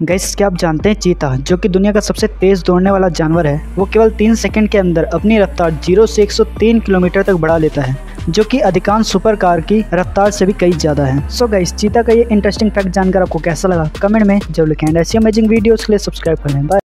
Gas, क्या आप जानते हैं चीता, जो कि दुनिया का सबसे तेज दौड़ने वाला जानवर है, वो केवल तीन सेकंड के अंदर अपनी रफ्तार ज़ीरो से 103 किलोमीटर तक बढ़ा लेता है, जो कि अधिकांश सुपर कार की रफ्तार से भी कई ज़्यादा है। सो गैस चीता का ये इंटरेस्टिंग फैक्ट जानकर आपको कैसा लगा? कमेंट में ज़रूर लिखें। ऐसी अमेजिंग वीडियोस के लिए सब्सक्राइब करें बाय